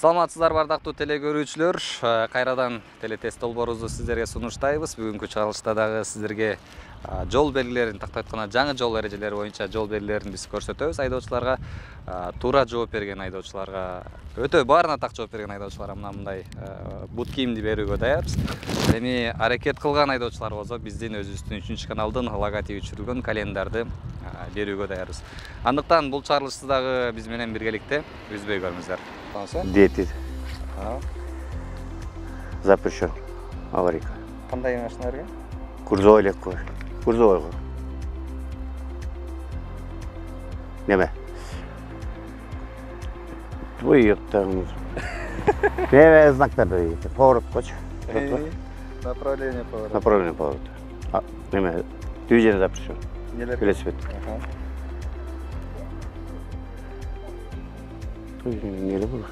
саламатсыздарбы ардактуу теле көрүүчүлөр Э, кайрадан телетест долбоорубузду сиздерге сунуштайбыз. Бүгүнкү чыгарылышта дагы сиздерге жол белгилерин тактап айтканда жаңы жол эрежелери боюнча жол белгилерин биз көрсөтөбүз айдоочуларга туура жооп берген айдоочуларга өтө баарына так жооп берген айдоочуларга мына мындай бут кийимди берүүгө даярбыз эми аракет кылган айдоочулар болсо биздин өзүбүздүн үчүнчү каналдын логотиби түшүрүлгөн календарды берүүгө даярбыз андыктан бул чыгарылышты дагы биз менен биргеликте үзбөй көрүңүздөр? Дети запрещен. Аварийка. кандай машиналарга Курзовой легковой. Курзовой ғой. Неме? Твой еттің. Неме знактарды ете. Поворот қойшы. направление поворота Направление поворота. А, неме? Движение запрещен. нелер Велосипед. Аха. Ой, Неле бұл?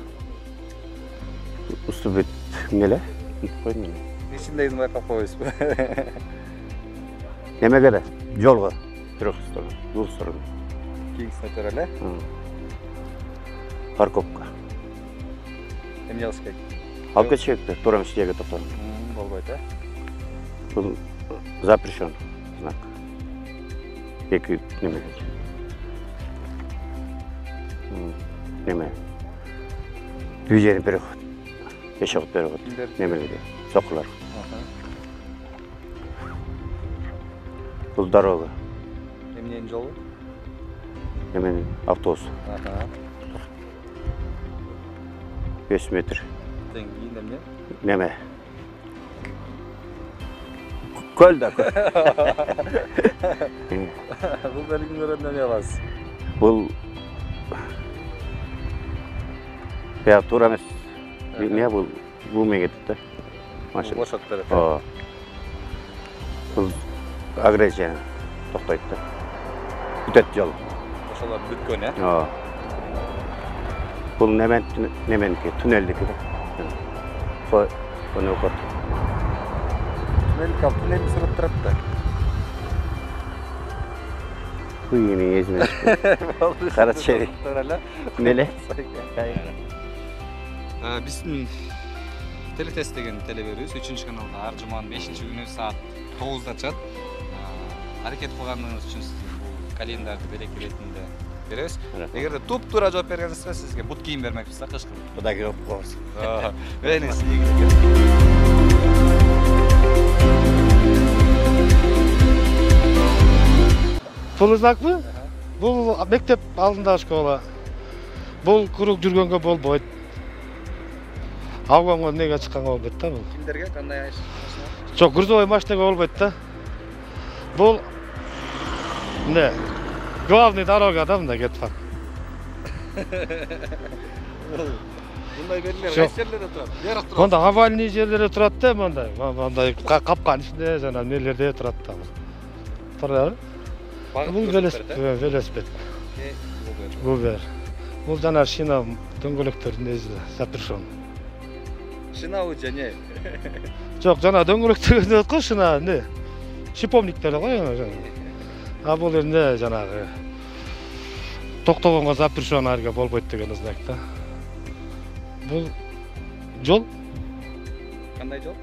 Уступет. Неле? Қой неме? Неме керек? Жолға. Трех сторон. Двух сторон. кийинкисине көрө эле. Парковка. эмне кылыш керек Алып кетишет керек тура эмес жерге токтоп. Болбойт э Бұл запрещен знак. Екі неме. М, Неме. Движение переход. Пешеход переход. Немелерге. Соққылар. Бұл дорога. эмненин жолу Неменің автобус. 5 метр. эмне Неме. Көл да көл. М, бул белгини көргөндө эмне кыласыз Бұл Я тура емес. Не бұл бумен кетеді да. Машина. О. Бұл ограничение тоқтайды да. Бүтет жол. ошолор бүткөн э О. Бұл немен неменікі туннельдікі да. Қой, оны оқыт. туннель кап туннель сырып турат да чери. туура эле Неле? Э, биздин телетест деген теле берүүбүз үчүнчү каналда ар жуманын бешинчи күнү саат тогузда чыгат Аракет кылганыңыз үчүн сизге бул календарды береке иретинде беребиз эгерде туп туура жооп бергенсизде сизге бут кийим бермекпиз да кышкы Құдай көп қорсын. бериңиз Бұл знакпы? Бұл мектеп алдындағы школа. Бұл круг жүргенге болбойт. Ауғанға неге шыққанға болбойт да бұл. кимдерге кандай машина Жоқ, грузовой машинаға болбойт да. Бұл не? Главный дорога да мында кетіп калды. мындай белгилер Жок. кайсы жерлерде турат бияrak турат Монда авальный жерлерде турат да мондай. Мондай ка- капканын ішінде жана нелерде турат да. Тура. Бұл велосипед, велосипед. Губер. Бұл жана шина дөңгөлөктөрдүн өзү запрещен. шинабы же не Жоқ, жана дөңгөлөктөр не го шина не? Шиповниктер ғой жана. жана. А бул эмне жанагы токтогонго запрещен арга болбойт деген знак да. Бул жол кандай жол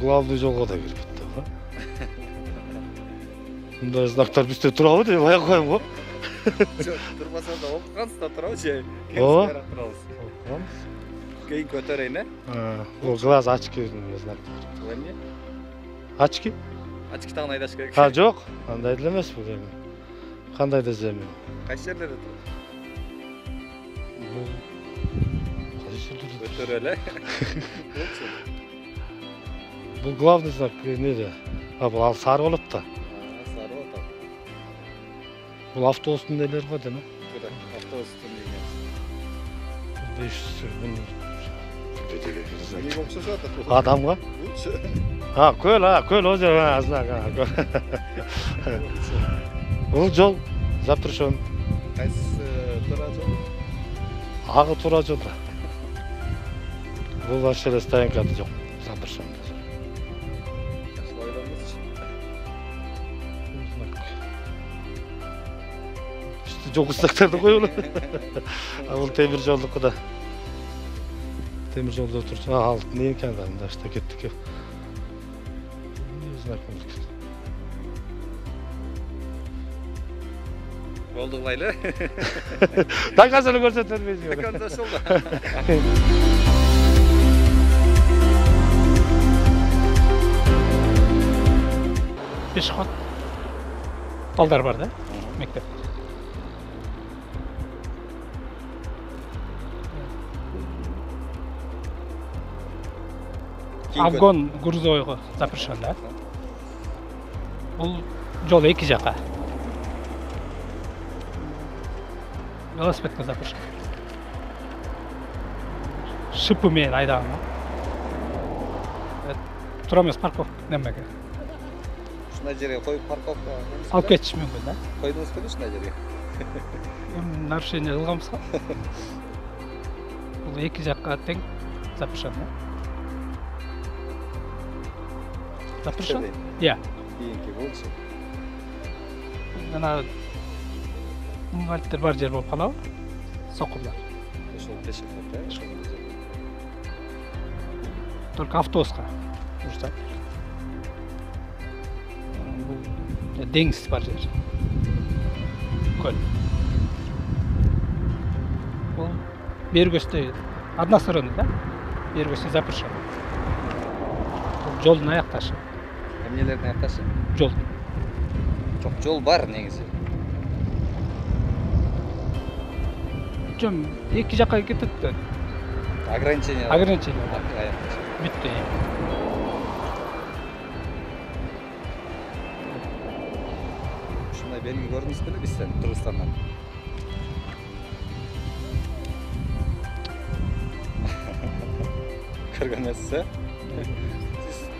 главный жолго да кирбейт да. Мындай знактар бизде турабы деп ая коем го. жок турбаса да окугансыз да карап турабыз кейін көтөрөйүн э А, Бул глаз очки знак. Очки? Очки тагын айдаш керек А, жок, андай деле эмес бул эми. Кандай десем эми. кайсы жерлерде турат Бул кайсы жерде турат? көтөрө эле Бул главный знак неде? А, бул ал сары болот да. сары болот Бул автобустун нелери го деме. туура автобустун деген 500 миң. эмнеге окшошуп атат бул Адамга? Булчу А, көл, а, көл өзү а, знак. а, көл. Бул жол запрещен. кайсысы туура жол Агы туура жол да. Бул вообще эле стоянкада жок. Запрещен. жакшы ойлоңузчу Знак. жол знактарды коелу а бул темир жолдуку знак болду кылайлы так азыр эле көрсөтөт бизге концошолду пешеход балдар бар да мектеп обгон грузовойго запрещен да бул жол эки жака велосипедке запрещен шипы менен айдаган туура эмес парковка немеге ушундай жерге коюп парковка алып кетиш мүмкүн да койдуңуз беле ушундай жерге нарушение кылганбыз го бул эки жакка тең запрещен запрещен иә кийинки булчу мына инвалидтер бар жер пешеход э ошол только автобуска уруксат бул деңиз бар жер көл. Бул бери көчтө односторонний да? Бери көчтө запрещен бул жолдун аякташы эмнелердин аякташы жол жок жол бар негизи жөн эки жакка кетет да ограничение ограничение бар аякташы бүттү ушундай белги көрдүңүз беле бизден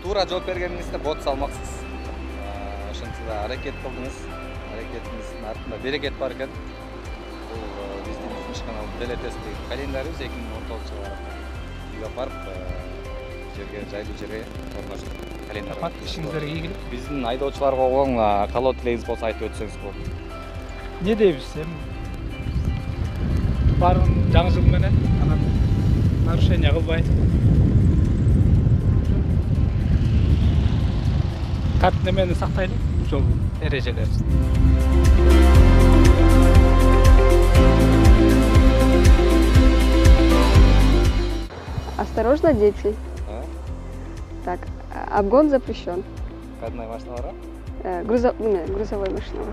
э туура жооп бергениңизде бот салмаксыз ошентсе да аракет кылдыңыз аракетиңиздин артында берекет бар экен бул э, биздин чыгышкан телетесттеги календарыбыз эки миң он тогузунчу жылы үйгө алып барып э, жерге жайлуу жерге орноштук календар рахмат ишиңиздерге ийгилик биздин айдоочуларга болгон э, каалоо тилегиңиз болсо айтып өтсөңүз болот эмне дейбиз эми баарын жаңы жыл менен анан нарушение кылбай тарт немени сактайлы жол эрежелерин Осторожно, дети. А? Так, а- обгон запрещен. кадный машиналарга Э, грузо- не, грузовой машина.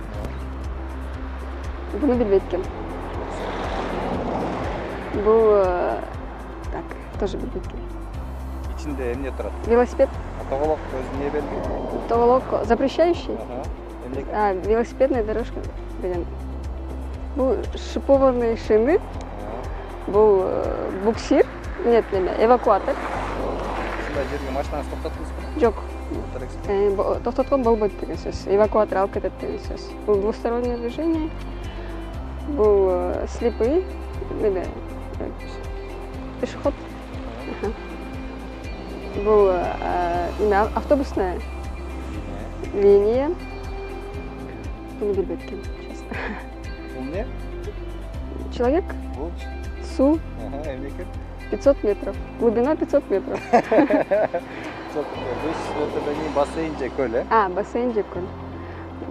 Буну билбейт Бул э, так, тоже билбейт экен. ичинде эмне турат Велосипед, тоголок өзү эмне белги тоголок запрещающий. Ага. эмне А, велосипедная дорожка деген. Бул шипованные шины, бул э, буксир, нет, неме, эвакуатор. ушундай жерге машинаңызды токтоттуңузбу Жок, Токтотторексиз. Э, бо- токтоткон болбойт деген сөз эвакуатор алып кетет деген сөз бул двустороннее движение. Бул э, слепые. Неме э, пешеход. Аха. Бул э, эме а- автобусная линия. Буну билбейт экенмин честно. Бул эмне человек? Бул суу Ага, эмне экен 500 метров. Глубина 500 метров. Жок биз ортодон бассейн же көл э а бассейн же көл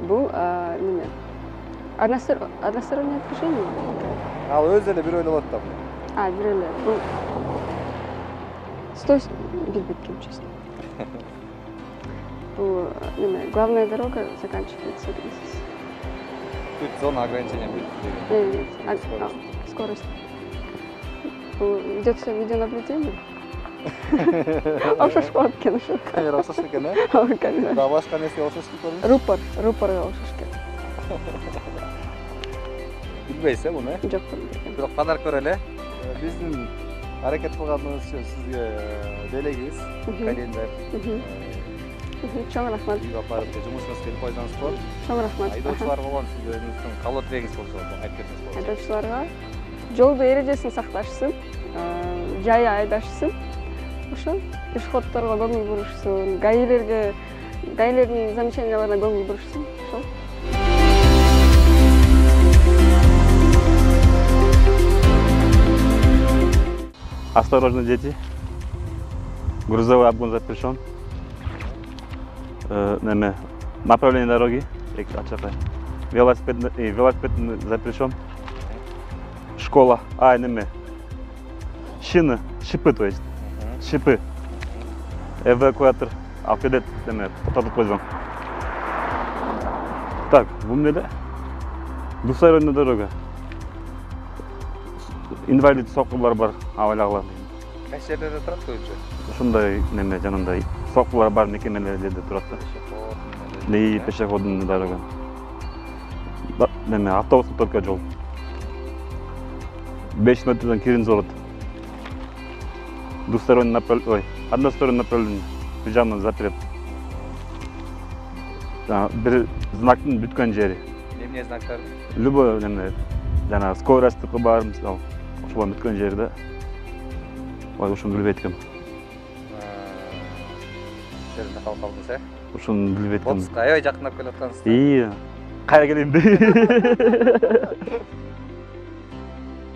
бул э, неме одностор- одностороннее движение? Ал өзү эле бирөө эле болот да бул А, бирөөлөр. Бул стой билбейт экенмин честно. Не знаю, главная дорога заканчивается здесь. Тут зона ограничения будет. Э, нет, нет, а, а, скорость. А, скорость. Ну, А видеонаблюдение. Ошишкоткин. Камера Ошишкин, да? Камера. Да, ваш конец Ошишкин көрдіңіз? Рупор, рупор Ошишкин. Білбейсіз, бұны? Жоқ, білмеймін. Бірақ подарок көрелі. Біздің э, белегибиз Мгм. календарь Мгм. Мгм, Чоң рахмат. үйгө алып барып жумушуңузга келип койсоңуз болот Чоң рахмат. Айдоочулар болгон сиз өзүңүздүн каалоо тилегиңиз болсо айтып кетсеңиз болот айдоочуларга жолду эрежесин сакташсын жай айдашсын ошо пешеходдорго көңүл бурушсун гаилерге гаилердин замечанияларына көңүл бурушсун Осторожно, дети. Грузовой обгон запрещен. Э, неме, направление дороги. эки ачакай. Велосипед, э, велосипед запрещен. Школа. А, неме. Шины, шипы, то есть. Шипы. Эвакуатор. Алфавит, неме, тоқтатып қойған. Так, бұл неде? Двусторонняя дорога. Инвалид соққылар бар, абайлағылар. кайсы жерлерде турат көбүнчө ушундай неме жанагындай соққылар бар мекемелерде турат да и пешеходный дорога неме автобустук только жол? Беш метрден кирин болот двусторонний направ ой односторонний направление. Жагынан запрет. Жаңа бир знактын бүткөн жери. Эмне знактар? Любой неме жанагы скоростьтуку бар мисалы бүткөн жерде ой ушуну билбейт экенмин жеринде калып калдыңыз э ушуну билбейт экенмин отузга аябай жакындап келе аткансыз да. И кайра келейин дейм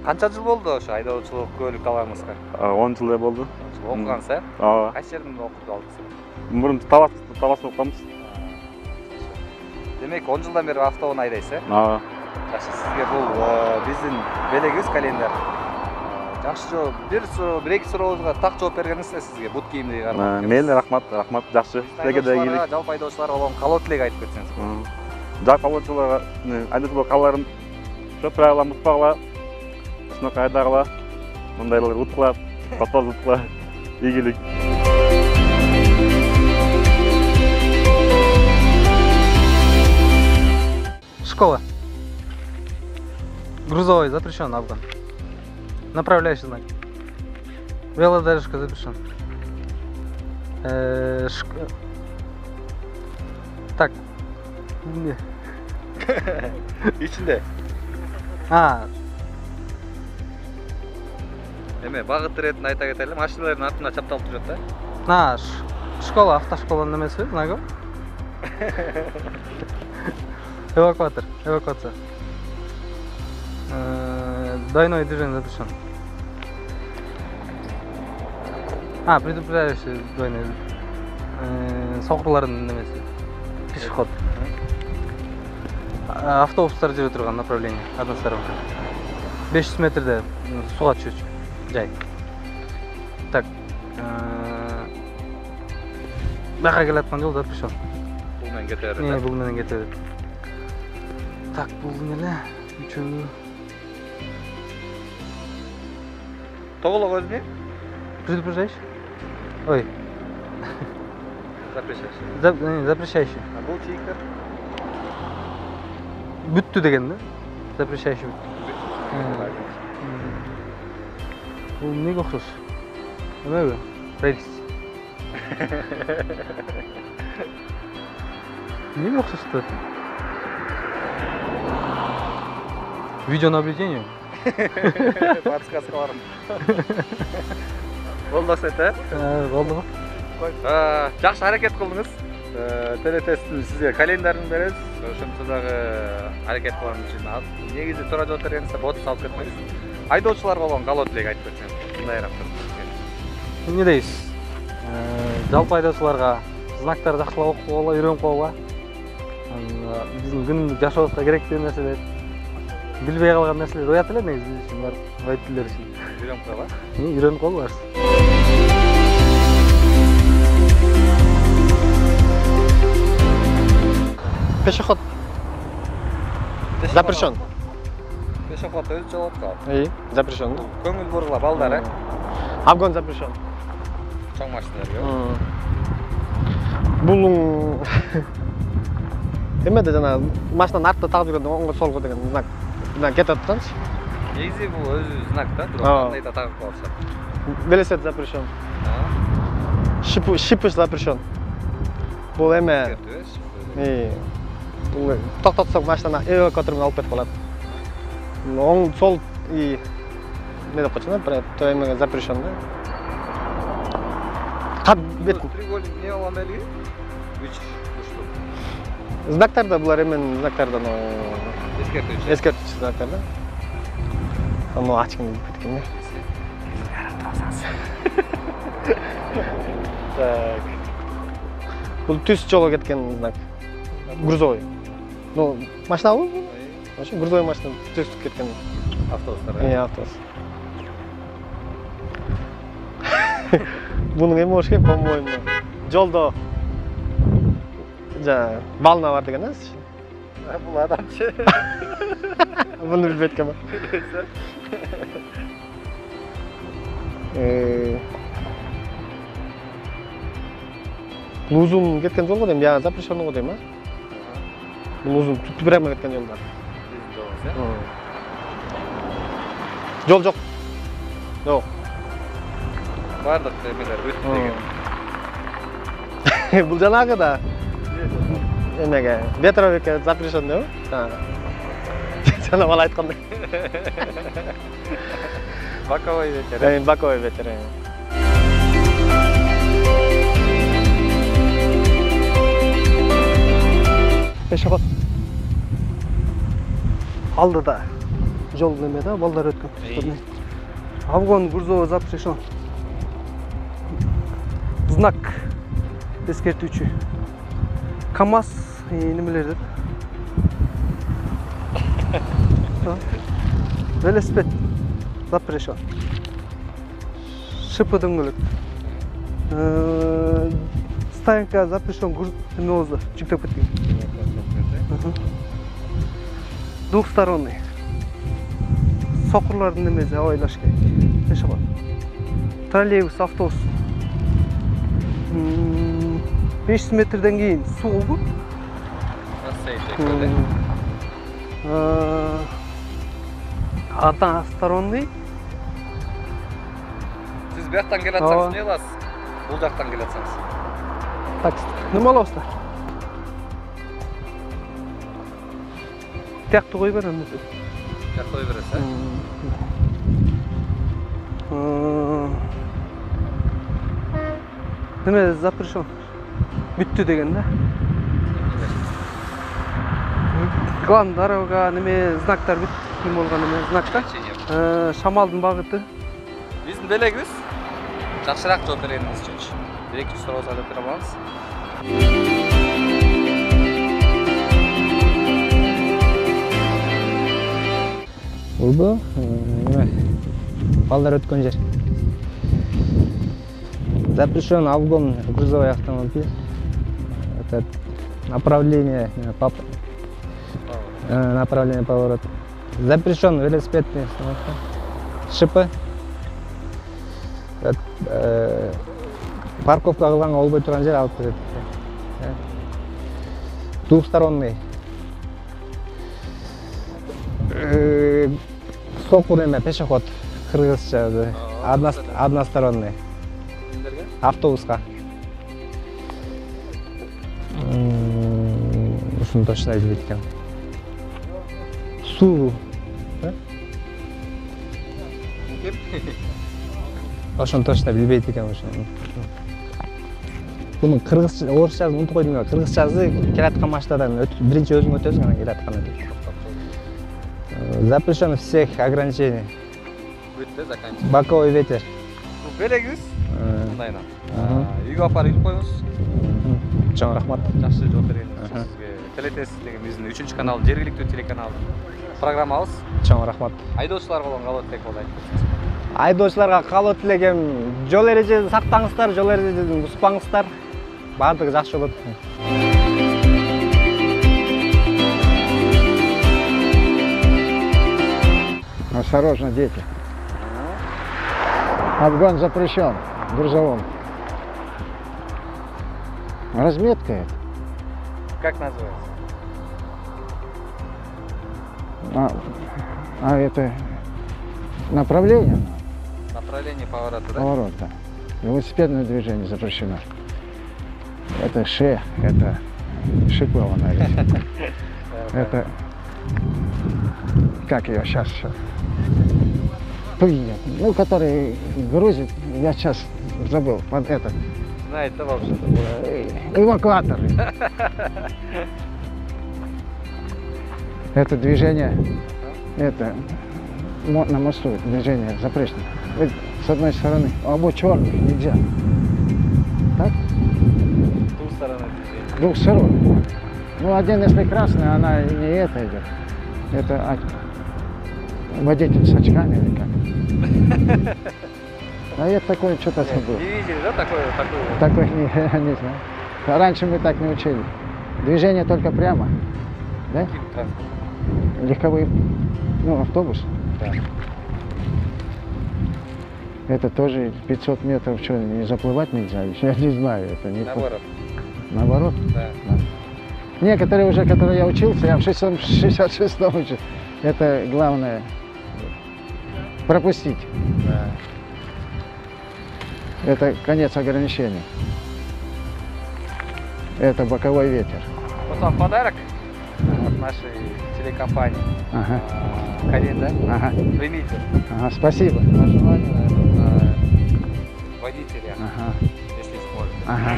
канча жыл болду ошо айдоочулук куәлүк алганыңызга он жылдай болду окугансыз э ооба кайсы жерден окуп алдыңыз? Мурун талас таласта окуганбыз демек он жылдан бери автоунаа айдайсыз э ооба жакшы сизге бул э, биздин белегибиз календарь. Жакшы жооп бир суроо бир эки сурообузга так жооп бергениңиз эле сизге бут кийимди Э, мейли рахмат рахмат ийгилик жалпы айдоочуларга болгон каалоо тилек айтып кетсеңиз М. жалпы айдоочуларга айдоочулар кааларым ошо правиланы унутпагыла ушунакай айдагыла мындайлар уткула подпаз уткула ийгилик Школа. Грузовой запрещен Афган. Направляющий знак. Велодорожка запрещен. Э, шк- Так. Ичинде А, эме багыт иретин айта кетели машиналардын артына чапталып турат да школа, автошколанын немеси знагы. Эвакуатор, эвакуация. Двойное движение запрещен. А, предупреждающий двойной. Э, Соқырлардың немесі. Пешеход. Автобустар жүре тұрған направление, односторонка. 500 метрде суға түшөчү. Жай. Так. Бияка келаткан жол запрещен. бул менен кете берет бұл менен кете берет. Так, бұл не эле? Үчөө. Тоголок өзү Предупреждающий? Ой, запрещающий зап- не, запрещающий. а бул чийиктер Бүттү деген да? Запрещающий бүттү. Бул эмнеге окшош? Эмеби? Рельс. Эмнеге окшошту? Видеонаблюдение? подсказкаларым болду осет э Э, Болду. А, жакшы аракет кылдыңыз Э, телетесттин сизге календарин беребиз ошентсе дагы аракет кылган үчүн негизи туура жооп бергениңизде ботус алып кетмеңиз айдоочуларга болгон каалоо тилек айтып кетсеңиз мындайраак эмне дейсиз Э, жалпы айдоочуларга знактарды жакшылап окугула үйрөнүп койгула биздин күнүмдүк жашообузга керектүү нерселер билбей калган нерселер уят эле негизи биз үчүн барып водительдер үчүн. Үйрөнүп койгула Э, үйрөнүп койгула барсыз Пешеход. Запрещен. пешеход өзү жолоткал И запрещен. да. көңүл бургула балдар э? Обгон запрещен. чоң машиналарга Бул эмеде жана машинанын артында тагып жүргөндө оңго солго деген знак. Знак кетип атпаңчы. негизи бул өзү знак да бирок Ооба. кандай да тагып калышат Велосипед запрещен. Шип шипыш запрещен. Бул эме и бул токтотсоң машинаны эвакуатор менен алып кетип калат. Оң сол и не деп койчу да, то эме запрещен да. Эмне болгон белги үч учлуу знактарда булар эменин знактарда анау эскертүүчү знактар да. Аны ачкым кеткен да. Так. Бұл түс жолға кеткен знак. Грузовой. Ну, машина ғой? Вообще грузовой машина түс кеткен. автобустар Е, автобус. Бұның эме болуш керек, по-моему. Жолдо жаңа волна бар деген аз. бул адамчы Бұны ба? Э, Бұл кеткен жол ғой деймін, яғни запрещенный ғой деймін, а? Бұл uzun прямо кеткен жолдар. Жол жоқ. Жоқ. баардык эмелер өтүп деген Бұл жаңағы да эмеге ветровикке запрещенный ғой жаңағы. Жаңа бала айтқандай. боковой ветер Э, Боковой ветер. э. Пешеход. Алдыда жол неме да, балдар өткөн. Афган грузовой запрещен. Знак ескертүүчү. КАМАЗ и немелер деп. Велосипед запрещен. Шипы дөңгөлөк. Э, Стоянка запрещен груз немеозу жүктөп кеткен. Мгм. Двухсторонний. Соқырлардың немеси абайлаш керек. Пешеход. Троллейбус, автобус. М, 500 метрден кейін су болду. М, э, Односторонний. сиз бияктан келе Ооба. жатсаңыз эмне кыласыз бул жактан келе жатсаңыз Так, нема алабыздар? Тияқты қой беремін. ой бересиз э Э, Неме запрещен. Бүттү деген да. Дорога неме знактар бүт неме болгон эме знакта. Э, Шамалдын багыты. биздин белегибиз жакшыраак жооп бергениңиз үчүнчү бир эки суроого жооп бере алабыз Улбу неме балдар өткөн жер. Запрещен обгон грузовой автомобиль. Это направление э, э, направление поворота. Запрещен велосипедный остановка. Шипы. Это, э, парковка кылганга болбой турган жер алып берет. Э. Двухсторонний. Э, Сокур эме пешеход кыргызча да. Одно- односторонний кимдерге автобуска М, ушуну точно билбейт экенмин суу ошону точно билбейт экенмин ошону мунун кыргызча орусчасын унутуп койдум да кыргызчасы келаткан машинадан өт- биринчи өзүң өтөсүң анан келаткан өтөт Э, запрещено всех ограничений боковой ветер бул белегибиз мындайынан үйгө апарып илип коюңуз мгм. чоң рахмат жакшы жооп бергениңиз үчүн сизге телетест деген биздин үчүнчү канал жергиликтүү телеканалдын программабыз чоң рахмат. Айдоочуларга болгон каалоо тилек болду айдоочуларга каалоо тилегем жол эрежесин сактаңыздар жол эрежесин бузбаңыздар баардыгы жакшы болот Осторожно, дети. Обгон запрещен грузовым. Разметка это. как называется? А, а это направление направление поворота да поворота. Велосипедное движение запрещено. Это ше, это шипованная резина. Это как ее сейчас? Ну, который грузит, я сейчас забыл, под это. знаете вообще Э, Эвакуатор. Это движение, это на мосту движение запрещено. Вы с одной стороны. А вот черных нельзя. Так? двустороннее движение. Двух сторон. Ну, один, если красный, она не это идет. Это а, водитель с очками или как? А это такое что-то забыл. Не видели, да, такое, такое? Такой не, не знаю. Раньше мы так не учили. Движение только прямо. Да? Каким транспортом? Легковые. Ну, автобус. Да. Это тоже 500 метров, что, не заплывать нельзя? Я не знаю, это не. Наоборот, Наоборот? да. Некоторые уже, которые я учился, я в 66 учил, это главное пропустить. Да. Это конец ограничения. Это боковой ветер. Вот вам подарок от нашей телекомпании. Ага, А, Конец, да? ага, Примите. ага, спасибо. Пожелание, наверное, водителя, Ага, если сможете. ага.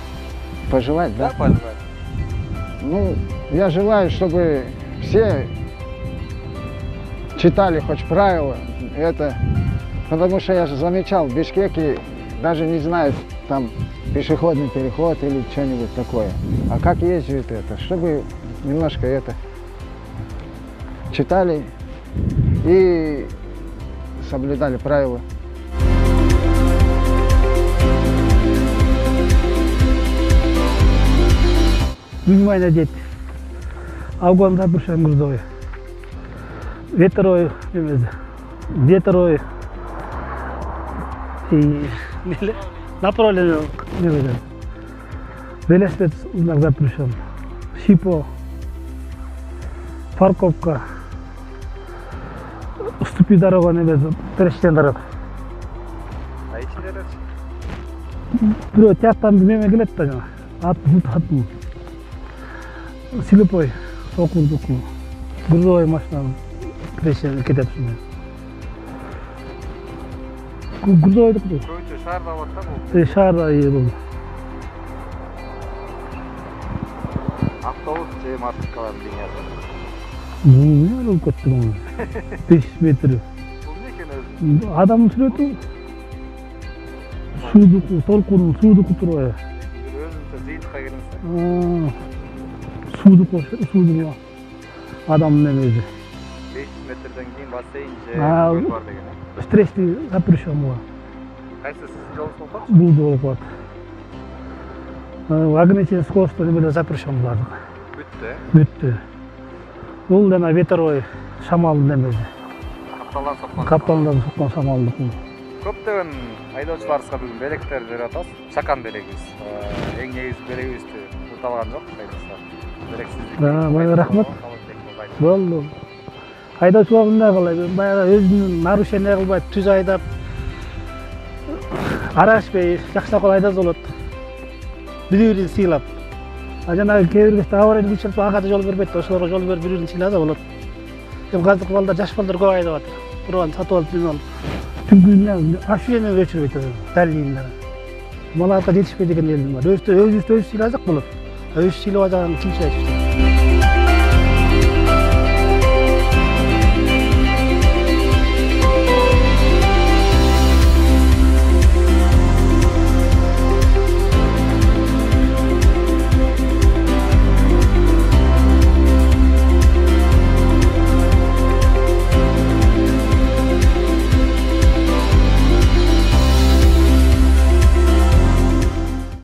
Пожелать, Да, да? пожелать. Ну, я желаю, чтобы все читали хоть правила. Это, потому что я же замечал, в Бишкеке даже не знают там пешеходный переход или что-нибудь такое. А как ездят это, чтобы немножко это читали и соблюдали правила. Внимание, дети. Ауган запрещен грузовой. Ветровой, немезе. Ветровой. И неле- направленный немезе. Велосипед знак запрещен. Шипо. Парковка. Уступи дорога. Перештен дорога. А içindeler? бирөө тияктан неме келет да жана ат аттым слепой сокурдуку грузовой машина киреше кетет ушундай грузовойдуку Көбінше шаарда бар да бұл. шаарда бул Автобус же маршруткалардың линиясы. Эмне болуп кетти бул беш метр Бұл не екен өзі? сүрөтү суудуку толкун суудуку турбайбы Бір өзінше жиынтыққа келіңіз. суудуку суудуку адамдын немеси 500 метрден кейін бассейн же бар деген. встречный запрещен буга Қайсы сіздің жолыңыз болып бул болуп калат ограничение скорости немелер запрещен Бүтті? Бул жана ветровой шамалдын немеси Қапталдан соққан. капталдан соккон шамалдык бул Көптөгөн айдоочуларыбызга бүгүн белектер берип атабыз. Чакан белегибиз. Эң негизги белегибизди утуп алган жок. Белексиздик. Баягы рахмат. болду айдоочулар мындай кылат баягы өзүнүн нарушение кылбайт түз айдап аралашпай жакшылап кылып айдаса болот бири бирин сыйлап а жанагы кээ бир кезде аварийный учуп ага да жол бербейт ошолорго жол берип бири бирин сыйласа болот эми азыркы балдар жаш балдар көп айдап атыр бирөөөнү сатып алып неме алып түнкү освещение өчүрбөйт дальныйын маларга жетишпейт экен элдин баары өзүбүздү өзүбүз сыйласак болот өзү сыйлап атаган кимчилик